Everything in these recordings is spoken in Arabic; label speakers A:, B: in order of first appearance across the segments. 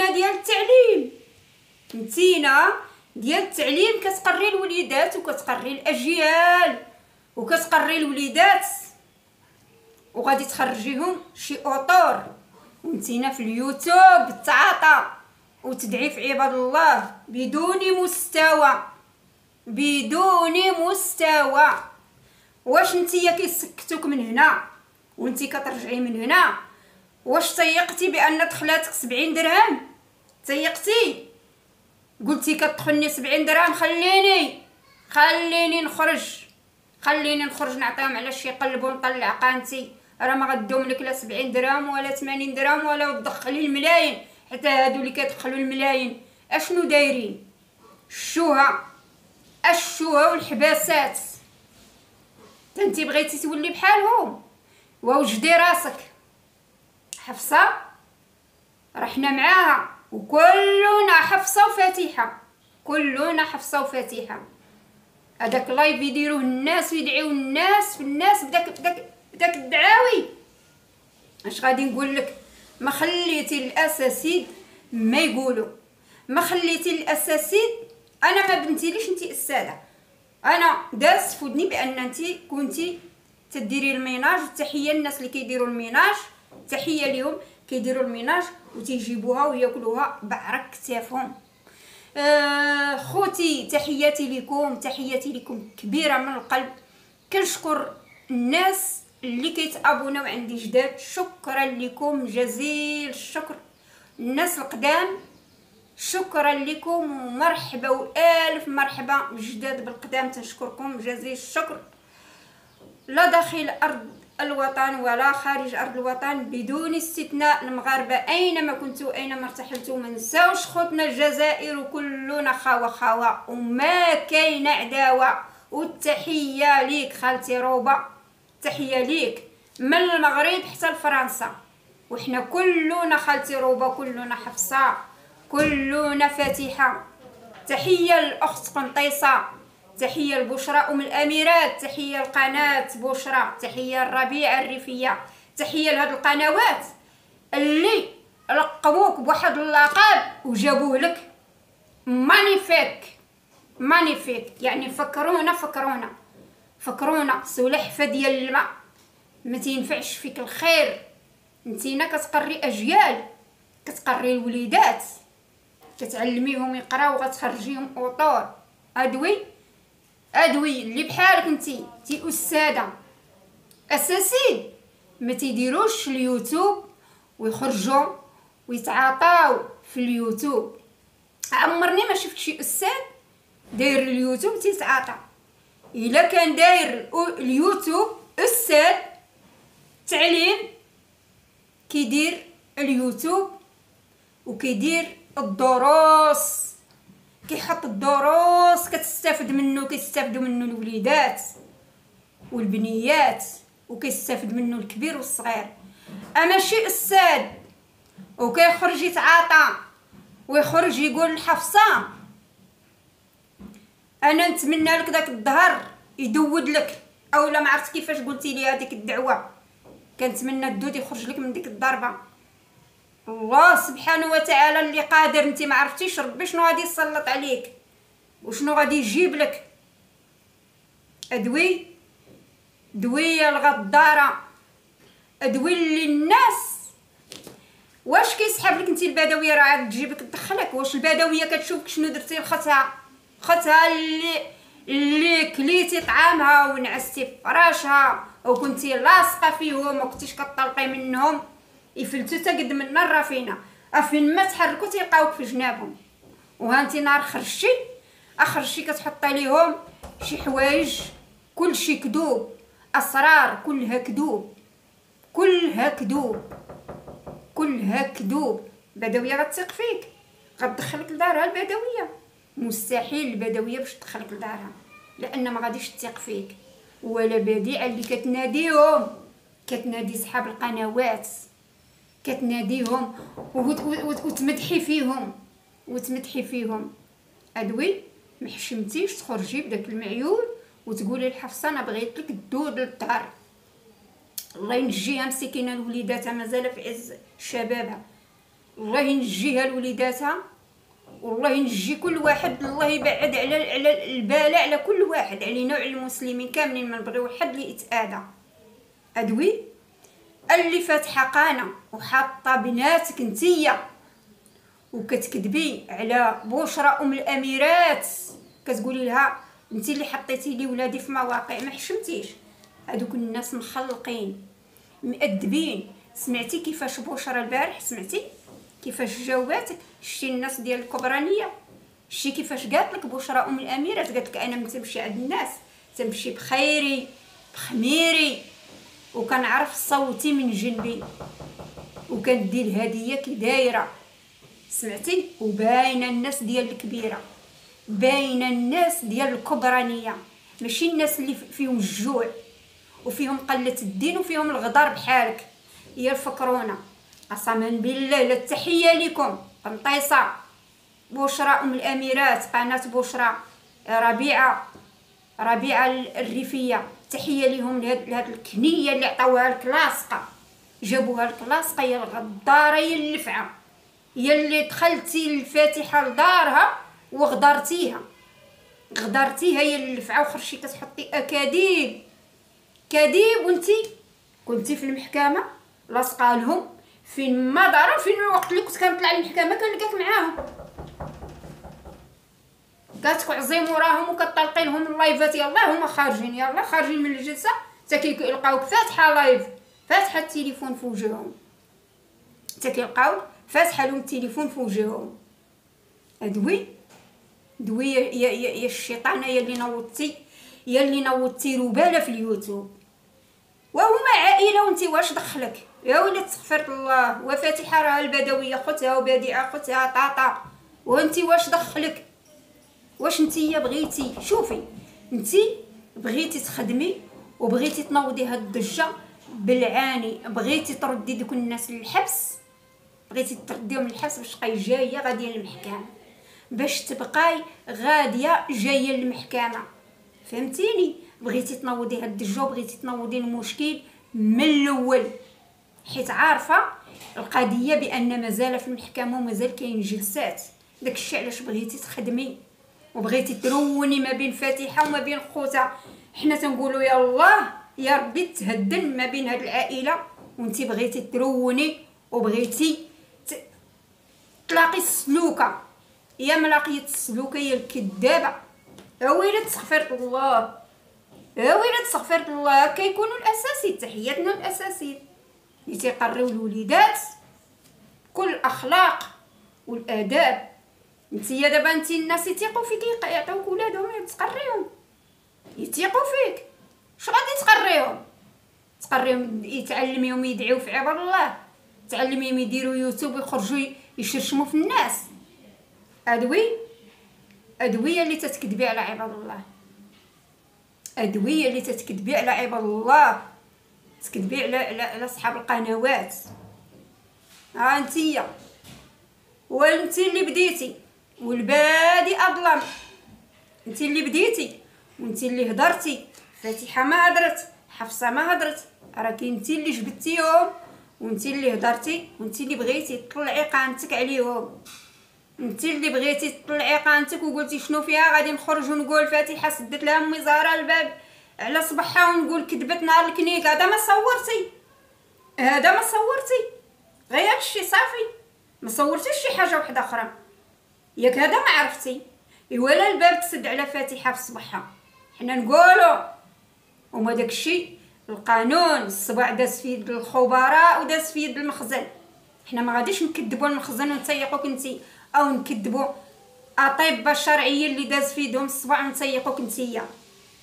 A: نتينا ديال التعليم. نتينا ديال التعليم كتقري الوليدات وكتقري الأجيال وكتقري الوليدات. وغادي تخرجيهم شي أطور. ونتينا في اليوتيوب التعاطى وتدعي في عباد الله بدون مستوى. بدون مستوى. واش نتيا كيسكتوك من هنا؟ وانتي كترجعي من هنا؟ واش تيقتي بأن دخلاتك سبعين درهم؟ تيقتي قلتي كتدخلني سبعين درهم خليني خليني نخرج. خليني نخرج نعطيهم على شي قلب ونطلع قانتي. راه ما غدوم لك لا سبعين درهم ولا 80 درهم ولا تدخلي الملايين. حتى هادو اللي كيدخلوا الملايين. أشنو دايرين؟ الشوها الشوها والحباسات. انت بغيتي تولي بحالهم. ووجدي راسك. حفصة رحنا معاها. وكلنا حفصة وفاتحه كلنا حفصة وفاتحه هذاك لايف يديروه الناس ويدعيو الناس في الناس بداك بداك بداك الدعاوي. اش غادي نقول لك؟ ما خليتي الأساسيد ما يقولوا. ما خليتي الأساسيد أنا ما بنتيليش انت أستاذة. أنا داز فودني بأن انت كنتي تديري ال ménage تحيه للناس اللي كيديروا ال ménage. تحية ليهم. كيديروا ال ménage وتيجيبوها وياكلوها بعرك كتافهم. آه خوتي تحياتي لكم تحياتي لكم كبيرة من القلب. كنشكر الناس اللي كيتابوناو عندي جداد. شكرا لكم جزيل الشكر. الناس القدام شكرا لكم ومرحبا وألف مرحبا. جداد بالقدام تنشكركم جزيل الشكر. لا داخل ارض الوطن ولا خارج أرض الوطن بدون استثناء المغاربة. أينما كنتوا أينما ارتحلتوا ما نساوش خوتنا الجزائر كلنا خاوة خاوة. وما كاين عداوة. والتحية ليك خالتي روبه تحية ليك من المغرب حتى لفرنسا. وحنا كلنا خالتي روبه كلنا حفصة كلنا فاتحة. تحية للاخت قنطيسة. تحية لبشرى أم الأميرات تحية لقناه بشرى تحية للربيع الريفية تحية لهاد القنوات اللي لقبوك بواحد اللقب وجابوه لك. magnifique magnifique يعني فكرونا فكرونا فكرونا. سلحفه ديال الماء. ما تينفعش فيك الخير. نتينا كتقري أجيال كتقري الوليدات. كتعلميهم يقراو غتخرجيهم أطر. أدوي؟ أدوي اللي بحالك انتي تي أستاذة. أساتذة. ما تيديروش اليوتيوب ويخرجوا ويتعاطاو في اليوتيوب. عمرني ما شفت شي أستاذ داير اليوتيوب تيتعاطى. إلا كان داير اليوتيوب أستاذ تعليم كيدير اليوتيوب وكيدير الدروس كيحط الدروس كتستافد منه كيستافدوا منه الوليدات والبنيات وكيستافد منه الكبير والصغير. اما شي أستاذ وكيخرج يتعاطى ويخرج يقول الحفصه أنا نتمنى لك داك الظهر يدود لك أولا ما عرفت كيفاش قلتي لي هذيك الدعوة. كنتمنى الدود يخرج لك من ديك الضربة. الله سبحانه وتعالى اللي قادر انت ما عرفتيش ربي شنو غادي يسلط عليك؟ وشنو غادي يجيب لك؟ ادوي دويه الغدارة. ادوي اللي الناس واش كيسحب لك انت البدوية؟ راه عاد تجيبك تدخلك. واش البدوية كتشوفك شنو درتي لختها ختها اللي اللي كليتي طعامها ونعستي فراشها وكنتي لاصقة فيهم وكنتيش كطلقي منهم. يفلتو تا قد من الرافينه أفين ما تحركوا تيلقاوك في جنابهم. وهانتي نهار خرجتي اخرجتي كتحطي ليهم شي حوايج كلشي كذوب أسرار كلها كذوب كلها كذوب كلها كذوب بدوية غتثق فيك. غتدخلك لدارها البدوية. مستحيل البدوية باش تدخلك لدارها لأن ما غاديش تثق فيك. ولا بديعة اللي كتناديهم. كتنادي صحاب القنوات. كتناديهم وتمدحي فيهم. وتمدحي فيهم. أدوي محشمتيش تخرجي بداك المعيول وتقولي الحفصه أنا بغيت لك الدود للدار الله ينجيها مسكينة الوليدات مازال في عز شبابها. الله ينجيها لوليداتها. والله ينجي كل واحد الله يبعد على على البلاء على كل واحد علينا وعلى المسلمين كاملين ما نبغيو حد اللي يتآذى. أدوي اللي فاتحه قناه وحاطه بناتك نتيا وكتكذبي على بشرى أم الأميرات. كتقولي لها انت اللي حطيتي لي ولادي في مواقع ما حشمتيش. هذوك الناس مخلقين مؤدبين. سمعتي كيفاش بشرى البارح؟ سمعتي كيفاش جاوباتك؟ شتي الناس ديال الكبرانيه شتي كيفاش قالت لك بشرى أم الأميرات؟ قالت لك أنا متمشي عند الناس تمشي بخيري بخميري. وكنعرف صوتي من جنبي. وكندير الهدية كي دايرة. سمعتي؟ وباينة الناس ديال الكبيرة. باينة الناس ديال الكبرانية. ماشي الناس اللي فيهم الجوع. وفيهم قلة الدين وفيهم الغدار بحالك. هي الفكرونة. قسما بالله التحية لكم. قنطيصه بشرى أم الأميرات. قناة بشرى. ربيعة. ربيعة الريفية. تحية لهم لهاد الكنية اللي عطاوها الكلاصقه جابوها الكلاصقه يا الغداره يا اللفعه هي اللي دخلتي الفاتحة لدارها وغدرتيها. غدرتيها هي اللفعه وخرجتي كتحطي أكاذيب. كذيب وانتي كنتي في المحكمة لاصقة لهم. فين ما داروا فين الوقت اللي كنت كنطلع للمحكمة كنلقاك معاهم. كتكعزي موراهم وكطلقي لهم اللايفات يلا هما خارجين يلا خارجين من الجلسة. حتى كيلقاوك فاتحة لايف فاتحة التليفون في وجههم. حتى كيلقاوك فاتحة لهم التليفون في وجههم. أدوي؟ دوي يا, يا, يا الشيطانه يا اللي نوضتي يا اللي نوضتي ربالة في اليوتيوب. وهما عائلة وانت واش دخلك؟ يا ولد تغفر الله. وفاتحة راه البدوية خوتها وبادعه خوتها طاطا. وانت واش دخلك؟ واش نتيا بغيتي؟ شوفي نتي بغيتي تخدمي وبغيتي تنوضي هاد الضجه بالعاني. بغيتي تردي دوك الناس للحبس؟ بغيتي ترديهم للحبس؟ باش تبقاي جاية غادية للمحكمة. باش تبقاي غادية جاية للمحكمة. فهمتيني؟ بغيتي تنوضي هاد الضجه وبغيتي تنوضي المشكل من الأول. حيت عارفة القضية بأن مازال في المحكمة ومازال كاين جلسات. داكشي علاش بغيتي تخدمي؟ وبغيتي تروني ما بين فاتحة وما بين خوتها حنا تنقولوا يا الله يا ربي تهدن ما بين هاد العائلة. وانت بغيتي تروني وبغيتي تلاقي السلوكة. يا ملاقيه السلوكة يا الكذابه اويلة تستغفر الله؟ اويلة تستغفر الله؟ كيكونوا الأساسي تحياتنا الأساسي. اللي تيقريو الوليدات كل الأخلاق والآداب. نتيا دابا انت الناس يثيقوا فيك يعطيوك ولادهم تقريهم يثيقوا فيك. اش غادي تقريهم؟ تقريهم يتعلميهم يدعيو في عباد الله. تعلميهم يديروا يوتيوب ويخرجوا يشرشموا في الناس. ادوي أدوية اللي تتكذبي على عباد الله. أدوية اللي تتكذبي على عباد الله. تكذبي على على, على صحاب القنوات. ها انتيا وانتي اللي بديتي. والبادي أظلم. انت اللي بديتي وانت اللي هضرتي فاتحة ما هضرت حفصة ما هضرت راكي انت اللي جبدتيهم وانت اللي هضرتي وانت اللي بغيتي تطلعي قانتك عليهم. انت اللي بغيتي تطلعي قانتك وقلتي شنو فيها؟ غادي نخرج ونقول فاتحة سدت لها أمي زهرة الباب. على صباحها ونقول كذبت نهار الكنيك. هذا ما صورتي. هذا ما صورتي. غير هادشي صافي. ما صورتيش شي حاجة واحدة أخرى. ياك هذا ما عرفتي. ولا الباب تسد على فاتحة في صباحها حنا نقولوا وما داكشي القانون الصباع داز في يد الخبراء وداز في يد المخزن. حنا ما غاديش نكذبوا المخزن ونتيقوك انتي أو نكذبوا اطباء الشرعيين اللي داز في يدهم الصباع ونتيقوك نتيا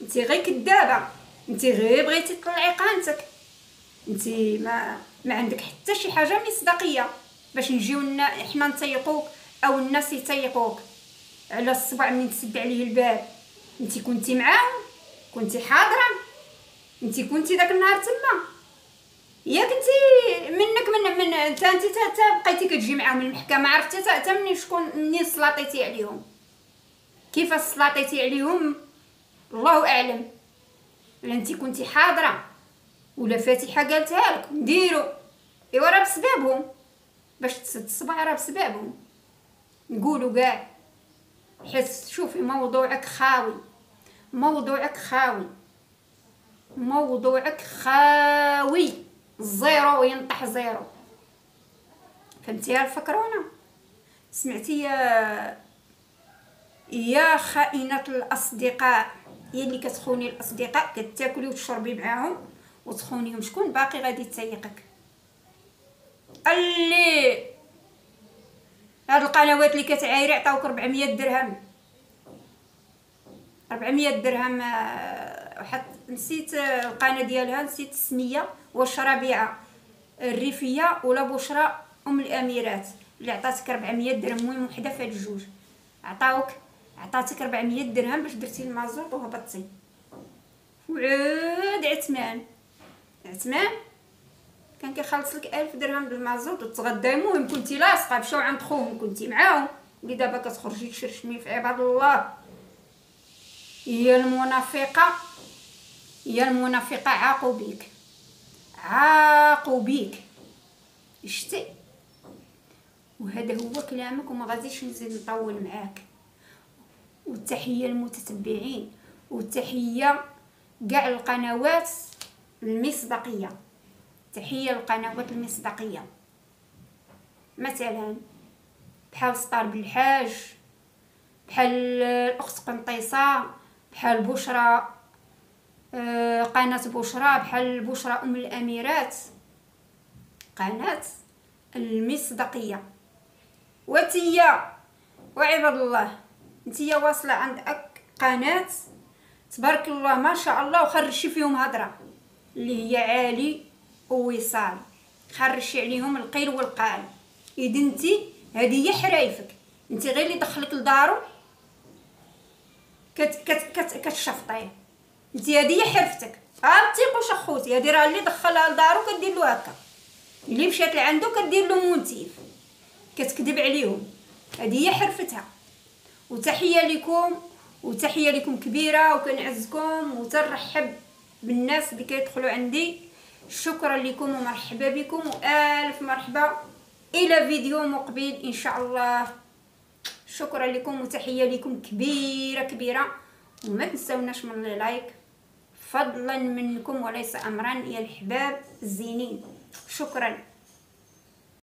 A: انت غير كدابه انت غير بغيتي تطلعي قانتك. انت ما ما عندك حتى شي حاجة مصداقية. باش نجيو حنا نتيقوك. أو الناس يتيقوك على الصبع من تسد عليه الباب. أنت كنتي معاهم كنتي حاضرة أنت كنتي داك النهار تما. ياك انت منك من من أنت انت بقيتي كتجي معاهم المحكمه عرفتي؟ حتى منين شكون منين سلاطيتي عليهم؟ كيفاش سلاطيتي عليهم؟ الله أعلم. ولا أنت كنتي حاضرة ولا فاتحة قالتها لك نديرو إيوا راه بسببهم. باش تسد الصبع راه بسببهم. نقولوا كاع حيت شوفي موضوعك خاوي. موضوعك خاوي. موضوعك خاوي. zéro ينطح zéro. فهمتي يا الفكرونة؟ سمعتي يا يا خائنة الأصدقاء. هي اللي كتخوني الأصدقاء كتاكلي وتشربي معاهم وتخونيهم. شكون باقي غادي تسيقك اللي هاد القنوات اللي كتعايري عطاوك 400 درهم. 400 درهم آه، حط نسيت القناة ديالها نسيت السمية. واش ربيعه الريفية ولا بشرى أم الأميرات اللي عطاتك 400 درهم. المهم وحدة في هاد الجوج. عطاوك عطاتك 400 درهم باش درتي المازوط وهبطتي. وعاد عثمان. عثمان؟ كان كيخلص لك 1000 درهم بالمازوط وتغداي المهم كنتي لاصقة مشاو عند خوهم كنتي معاهم. اللي دابا كتخرجي تشرشمي في عباد الله. هي المنافقة هي المنافقة عاقوا بيك. عاقوا بيك. شتي. وهذا هو كلامك وما غاديش نزيد نطول معاك. والتحية للمتتبعين والتحية كاع القنوات المصداقيه تحيه للقنوات المصداقيه مثلا بحال سطار بالحاج بحال الأخت قنطيسة بحال بشرى آه، قناة بشرى بحال بشرى أم الأميرات. قناة المصداقية. وتيا وعباد الله نتيا واصلة عندك قناة تبارك الله ما شاء الله وخرجي فيهم هضره اللي هي عالي ووصال. خرجي عليهم القيل والقال. إذا انتي هذه هي حرايفك. انتي غير اللي دخلك لدارو كت كت كت كتشفطيه انتي هذه هي حرفتك. عرفتي اخوتي هذه راه اللي دخلها لدارو كدير له هكا. اللي مشات لعندو كدير له motif. كتكذب عليهم. هذه هي حرفتها. وتحية لكم. وتحية لكم كبيرة. وكنعزكم. وترحب بالناس اللي كيدخلوا عندي. شكرا لكم ومرحبا بكم وألف مرحبا. إلى فيديو مقبل إن شاء الله. شكرا لكم وتحية لكم كبيرة كبيرة. وما تنساوناش من لايك فضلا منكم وليس امرا. يا الحباب الزينين. شكرا.